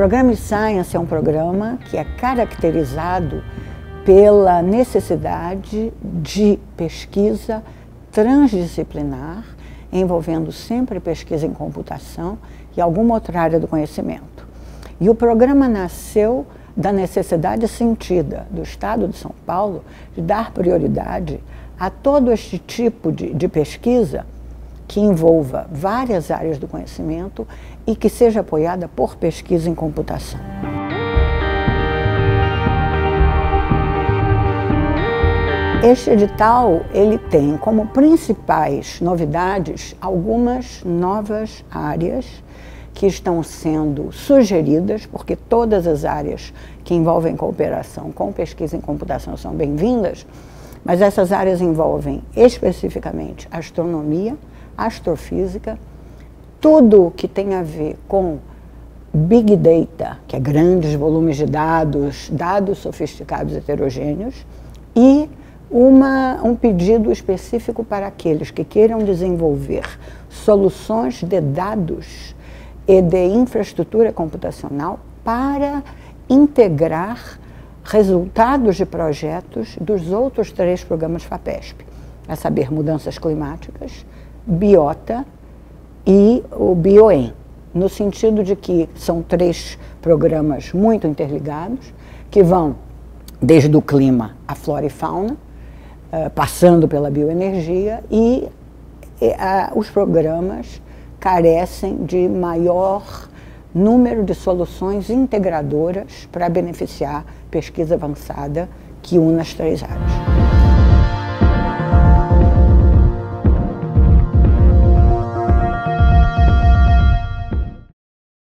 programa Science é um programa que é caracterizado pela necessidade de pesquisa transdisciplinar, envolvendo sempre pesquisa em computação e alguma outra área do conhecimento. E o programa nasceu da necessidade sentida do Estado de São Paulo de dar prioridade a todo este tipo de, de pesquisa que envolva várias áreas do conhecimento e que seja apoiada por pesquisa em computação. Este edital ele tem como principais novidades algumas novas áreas que estão sendo sugeridas, porque todas as áreas que envolvem cooperação com pesquisa em computação são bem-vindas, mas essas áreas envolvem especificamente astronomia, astrofísica, tudo que tem a ver com Big Data, que é grandes volumes de dados, dados sofisticados heterogêneos, e uma, um pedido específico para aqueles que queiram desenvolver soluções de dados e de infraestrutura computacional para integrar resultados de projetos dos outros três programas FAPESP, a saber, mudanças climáticas, biota e o BioEM, no sentido de que são três programas muito interligados, que vão desde o clima à flora e fauna, uh, passando pela bioenergia, e os programas carecem de maior número de soluções integradoras para beneficiar pesquisa avançada que une as três áreas.